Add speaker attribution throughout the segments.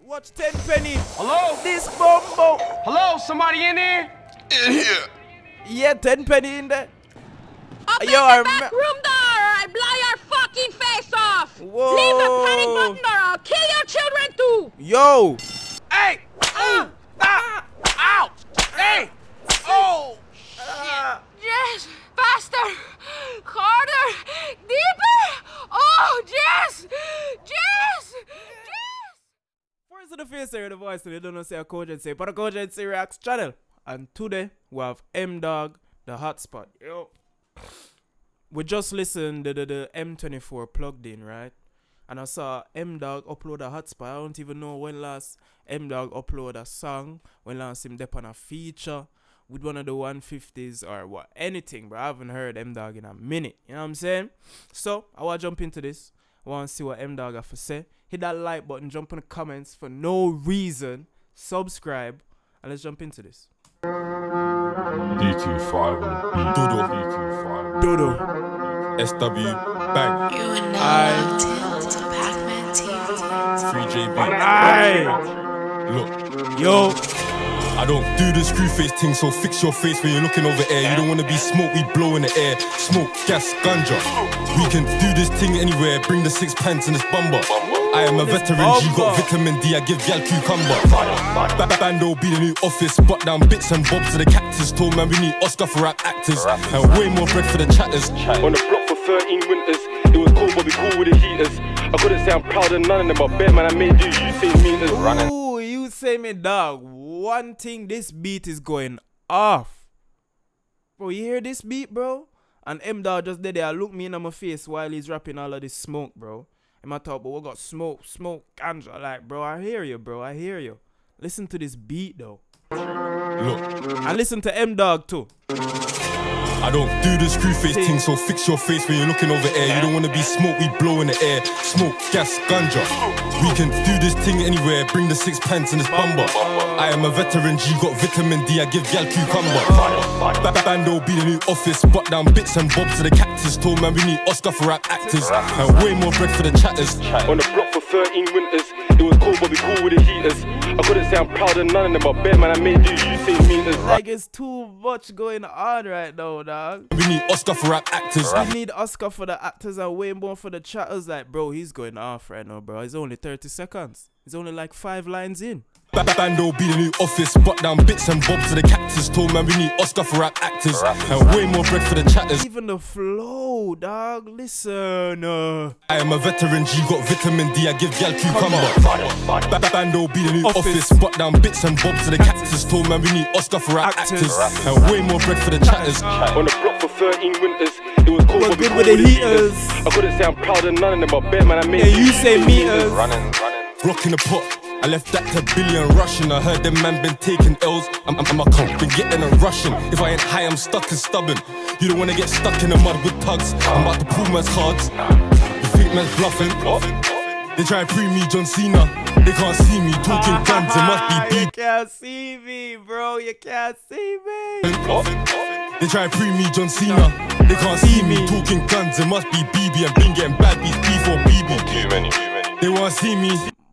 Speaker 1: Watch Tenpenny.
Speaker 2: Hello?
Speaker 1: This bumbo.
Speaker 2: Hello? Somebody in there?
Speaker 3: In here.
Speaker 1: Yeah, Tenpenny in there.
Speaker 4: Open
Speaker 1: Yo, I
Speaker 4: the back room door or I blow your fucking face off!
Speaker 1: Whoa.
Speaker 4: Leave the panic button or I'll kill your children too!
Speaker 1: Yo.
Speaker 2: Hey! Uh, ah, ow! Hey! Oh!
Speaker 4: Yes! Faster! Harder! Deeper! Oh, Jess! Jess! Jess!
Speaker 1: First of the they don't know say a Kogency, but a Kogency reacts channel. And today, we have MDargg, the hotspot. Yo. We just listened to the, the M24 plugged in, right? And I saw MDargg upload a hotspot. I don't even know when last MDargg upload a song, when last him dep on a feature with one of the 150s or what, anything, but I haven't heard MDargg in a minute. You know what I'm saying? So, I want to jump into this. I want to see what MDargg have to say. Hit that like button, jump in the comments for no reason, subscribe, and let's jump into this.
Speaker 5: D25 on the beat.
Speaker 6: Dodo.
Speaker 5: D25.
Speaker 1: Dodo.
Speaker 6: SW, bang,
Speaker 7: You are
Speaker 1: Aye.
Speaker 7: now locked to Pac-Man TV.
Speaker 6: 3JB.
Speaker 1: Aye.
Speaker 6: Look,
Speaker 1: Yo.
Speaker 6: I don't do the screw face thing, so fix your face when you're looking over air. You don't wanna be smoke, we blow in the air. Smoke, gas, ganja. We can do this thing anywhere. Bring the six pants in this bumper. I am a veteran, G got vitamin D, I give gal cucumber. Ba- ba- Bando be the new office, butt down bits and bobs to the cactus. Told man we need Oscar for rap actors. And way more bread for the chatters.
Speaker 8: On the block for 13 winters, it was cold, but we cool with the heaters. I couldn't say I'm proud of none of them, but bear man, I made you, you say meters. Running.
Speaker 1: Ooh, you say me dog. One thing, this beat is going off. Bro, you hear this beat, bro? And MDargg just did there, look me in my face while he's rapping all of this smoke, bro. And my talk, but we got smoke, smoke, ganja. Like, bro, I hear you, bro. I hear you. Listen to this beat though.
Speaker 6: Look,
Speaker 1: And listen to MDargg too.
Speaker 6: I don't do the screw face thing, so fix your face when you're looking over air. You don't wanna be smoke, we blow in the air. Smoke, gas, ganja. We can do this thing anywhere. Bring the six pants in this bumper. I am a veteran, G got vitamin D, I give gal cucumber. Ba- ba- Bando be the new office, butt down bits and bobs to the cactus. Told man we need Oscar for rap actors. And way more bread for the chatters.
Speaker 8: On the block for 13 winters, it was cold, but we cool with the heaters. I couldn't say I'm proud of none of them, but bear man, I made you, you say meters.
Speaker 1: Like, it's too much going on right now, dog.
Speaker 6: We need Oscar for rap actors.
Speaker 1: We need Oscar for the actors and way more for the chatters. Like, bro, he's going off right now, bro. It's only 30 seconds. It's only like five lines in.
Speaker 6: Ba- ba- Bando be the new office, butt down bits and bobs to the cactus. Told man we need Oscar for rap actors. And way more bread for the chatters.
Speaker 1: Even the flow, dog. Listen. Uh,
Speaker 6: I am a veteran, G got vitamin D, I give gal cucumber. Ba- ba- Bando be the new
Speaker 1: Office.
Speaker 6: office, butt down bits and bobs to the cactus. Told man we need Oscar for rap
Speaker 1: Actors.
Speaker 6: actors. And way more bread for the chatters.
Speaker 8: On the block for 13 winters, it was cold,
Speaker 1: Was
Speaker 8: but we
Speaker 1: good
Speaker 8: cool
Speaker 1: with
Speaker 8: with
Speaker 1: the
Speaker 8: the heaters.
Speaker 1: heaters.
Speaker 8: I couldn't say I'm proud of none of them, but bear man, I made
Speaker 1: Yeah,
Speaker 8: you,
Speaker 1: you say meters.
Speaker 8: Running, running.
Speaker 6: Rocking the pot. I left that to Billion Russian. I heard them man been taking L's. I'm, I'm, I'm a cunt, been getting a Russian. If I ain't high, I'm stuck and stubborn. You don't wanna get stuck in the mud with tugs. I'm about to pull man's cards. You think man's bluffing? They try and pre me John Cena. They can't see me talking guns. It must be
Speaker 1: Ah, you can't see me, bro. You can't see me.
Speaker 6: They try and pre me John Cena. They can't see me talking guns. It must be BB. I've been getting bad beats before BB.
Speaker 8: Too many, too many.
Speaker 6: They wanna see me.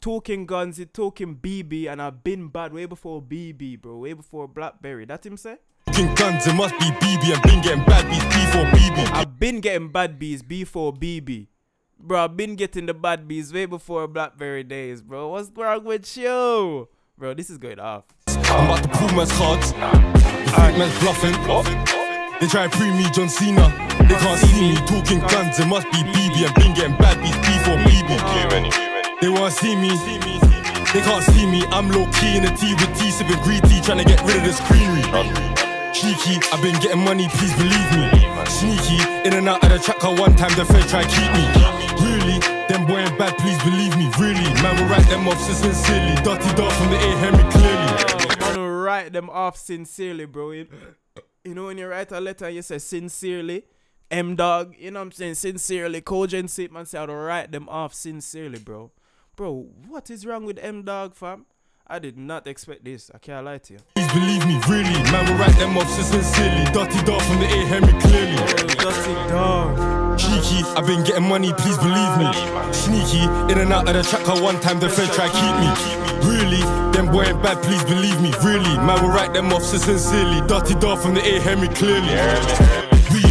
Speaker 1: Talking guns, he talking BB, and I've been bad way before BB, bro. Way before Blackberry. That him say?
Speaker 6: Talking guns. It must be BB. I've been getting bad beats before BB.
Speaker 1: I've been getting bad bees before BB. Bro, I've been getting the bad bees way before Blackberry days, bro. What's wrong with you? Bro, this is going off.
Speaker 6: I'm about to pull man's cards. You think man's bluffing? They try and pre me John Cena. They can't see me talking guns. It must be BB. I've been getting bad beats before BB.
Speaker 8: Too too many.
Speaker 6: They wanna see me. They can't see me. I'm low key in the tea with tea, sipping green tea, trying to get rid of this greenery. Cheeky, I've been getting money, please believe me. Sneaky, in and out of the tracker one time, the Fed try keep me. Really, them boy ain't bad, please believe me. Really, man, will write them off sincerely. Dirty dog from the A, hear me clearly.
Speaker 1: I wanna write them off sincerely, bro. You, you know when you write a letter you say sincerely, MDargg, you know what I'm saying? Sincerely, Kogency, man say I'll write them off sincerely, bro. Bro, what is wrong with MDargg, fam? I did not expect this. I can't lie to you.
Speaker 6: Please believe me, really. Man, will write them off so sincerely. Dirty dog from the A, me clearly.
Speaker 1: Dirty dog.
Speaker 6: Cheeky, I've been getting money, please believe me. Sneaky, in and out of the tracker one time, the Fed try keep me. Really, them boy ain't bad, please believe me. Really, man will write them off so sincerely. Dirty dog from the A, hear me clearly.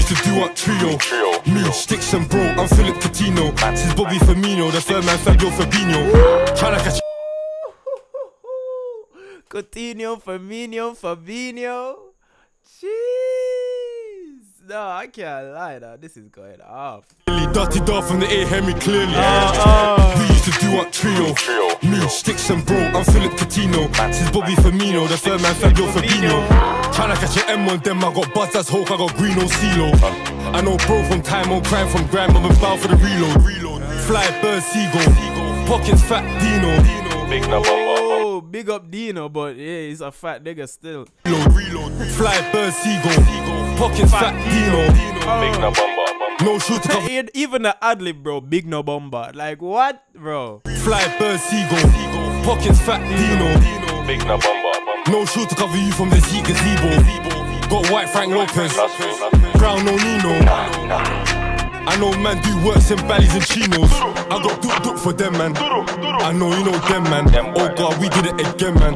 Speaker 6: We used to do up trio. Me, Sticks and Bro, I'm Philippe Coutinho. Since Bobby Firmino, the third man Fabio Fabinho. Tryna catch
Speaker 1: Coutinho, Firmino, Fabinho. Jeez. No, I can't lie, though. This is going off.
Speaker 6: Really dirty dog from the A, hear me clearly.
Speaker 1: Uh,
Speaker 6: We used to do up trio. Me, Sticks and Bro, I'm Philippe Coutinho. Since Bobby Firmino, the third man Fabio Fabinho. Tryna catch an M on them, I got Buzz as Hulk, I got Greeno CeeLo. I know bro from time on crime from Grime, I'm bow for the reload. Fly bird seagull, pockets fat Dino.
Speaker 8: Big number.
Speaker 1: Oh, big up Dino, but yeah, he's a fat nigga still.
Speaker 6: Reload, reload. Fly bird seagull, pockets fat Dino.
Speaker 8: Big.
Speaker 6: No shoot to cover.
Speaker 1: E- Even the adlib, bro, big no bomber. Like what, bro?
Speaker 6: Fly bird seagull, pockets fat Dino.
Speaker 8: Big number.
Speaker 6: No shoot to cover you from this heat gazebo. Got white Frank Lopez, brown no Nino. I know man do works in ballies and chinos. I got duk duk for them man. I know you know them man. Oh god, we did it again man.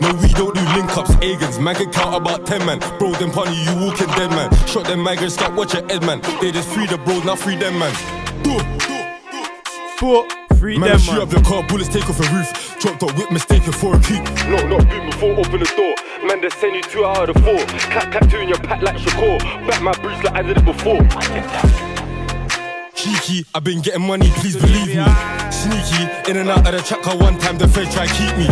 Speaker 6: No, we don't do link ups, agents. Man can count about 10 man. Bro, them punny, you walking dead man. Shot them migrants, got watch your head man. They just free the bros, not free them man. Do.
Speaker 1: Put free
Speaker 6: Man,
Speaker 1: them,
Speaker 6: shoot
Speaker 1: man.
Speaker 6: up the car, bullets take off the roof. Dropped up whip mistaken for a coup.
Speaker 8: No, not boom before open the door. Man, they send you two out of the four. Clap, clap two in your pack like Shakur. Back my boots like I did it before.
Speaker 6: Cheeky, I've been getting money, please believe me. Sneaky, in and out of the tracker one time, the Fed try keep me.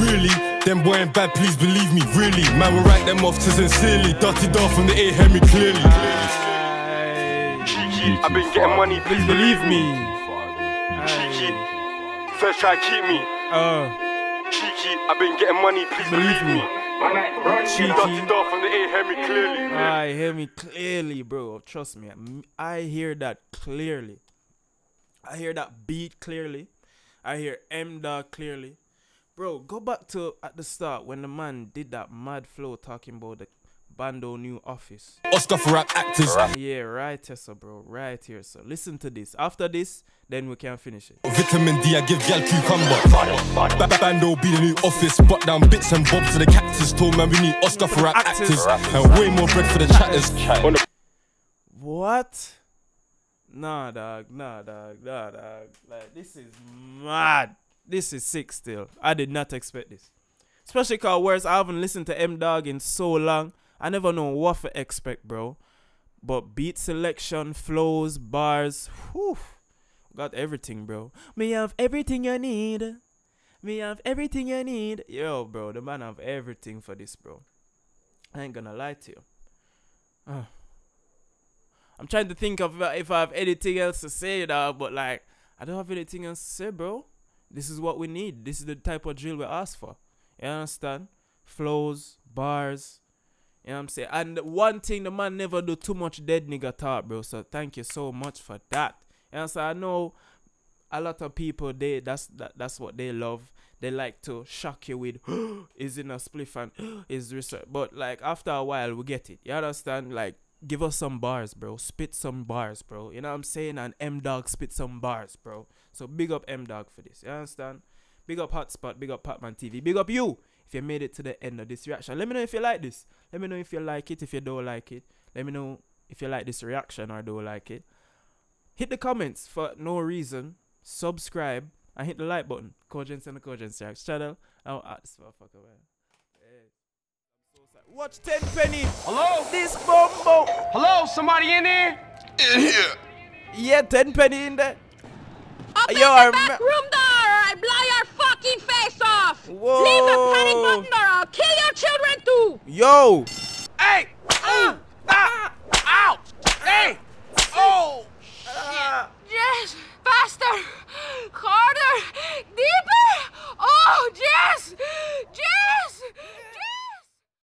Speaker 6: Really, them boy ain't bad, please believe me. Really, man will write them off to sincerely. Dirty dog from the A, hear me clearly.
Speaker 8: Cheeky, I've been getting money, please believe me. Cheeky, first try keep me.
Speaker 1: Uh,
Speaker 8: Cheeky, I've been getting money, please believe me.
Speaker 1: Cheeky.
Speaker 8: Dirty dog from the hear me clearly.
Speaker 1: I hear me clearly, bro. Trust me. I hear that clearly. I hear that beat clearly. I hear MDargg clearly. Bro, go back to at the start when the man did that mad flow talking about the Bando new office.
Speaker 6: Oscar for rap actors.
Speaker 1: Yeah, right here, so bro. Right here, so listen to this. After this, then we can finish it.
Speaker 6: Vitamin D, I give gal cucumber. Ba- ba- Bando be the new office. Butt down bits and bobs to the cactus. Told man we need Oscar for rap
Speaker 1: Actors.
Speaker 6: actors. And way more bread for the chatters.
Speaker 8: On the
Speaker 1: What? Nah, dog. Nah, dog. Nah, dog. Like, this is mad. This is sick still. I did not expect this. Especially cause whereas I haven't listened to MDargg in so long. I never know what to expect, bro. But beat selection, flows, bars, whew. Got everything, bro. Me have everything you need. Me have everything you need. Yo, bro, the man have everything for this, bro. I ain't gonna lie to you. Ah. I'm trying to think of uh, if I have anything else to say now, but like I don't have anything else to say, bro. This is what we need. This is the type of drill we ask for. You understand? Flows, bars. You know what I'm saying? And one thing the man never do too much dead nigga talk, bro. So thank you so much for that. You know I'm? I know a lot of people they that's that, that's what they love. They like to shock you with is in a spliff and is research. But like after a while we get it. You understand? Like give us some bars, bro. Spit some bars, bro. You know what I'm saying? And MDargg spit some bars, bro. So big up MDargg for this. You understand? Big up Hotspot, big up Pacman TV, big up you if you made it to the end of this reaction. Let me know if you like this. Let me know if you like it, if you don't like it. Let me know if you like this reaction or don't like it. Hit the comments for no reason. Subscribe and hit the like button. Kogency and the Kogency Reacts channel. I'll add this motherfucker, man. Hey. I'm so sorry. Watch 10 penny.
Speaker 2: Hello?
Speaker 1: This bumbo.
Speaker 2: Hello? Somebody in there?
Speaker 1: Yeah, Tenpenny in there.
Speaker 4: Open
Speaker 1: Yo,
Speaker 4: the back room door or I blow your fucking face off!
Speaker 1: Whoa.
Speaker 4: Leave the panic button or I'll kill your children
Speaker 1: yo. Hey! Uh, ah, ow! Hey! Oh! Shit.
Speaker 4: Yes! Faster! Harder! Deeper! Oh, yes!